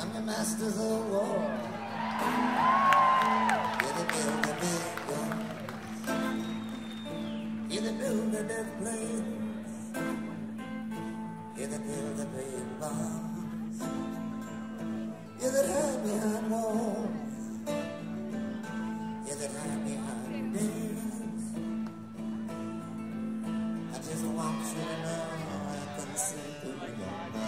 I'm the master of the war. You're the builder, big guns. You're the builder, big planes. You're the builder, big bombs. You're the hide behind walls. You're the hide behind days. I just want you to know I can see through your mind.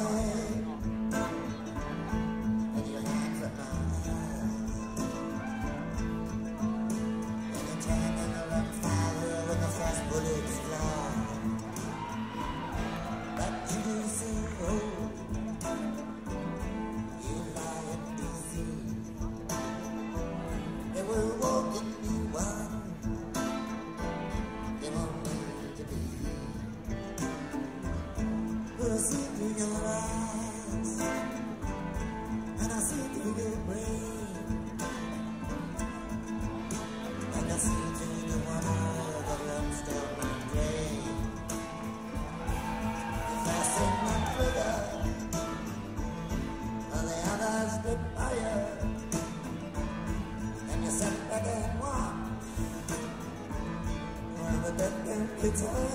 time.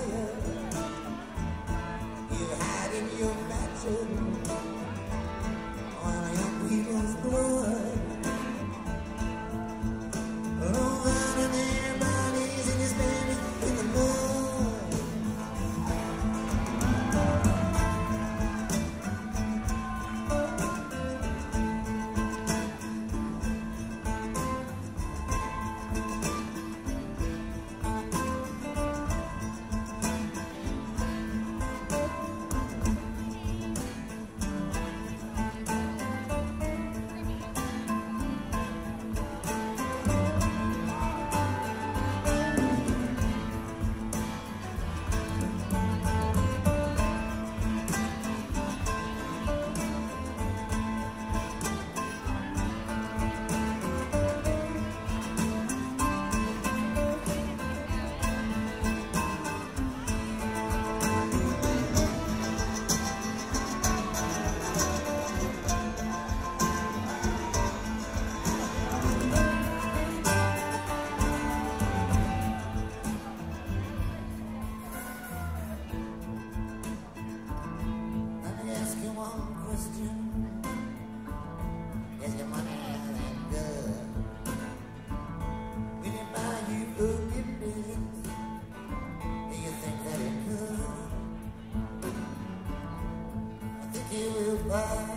goodbye.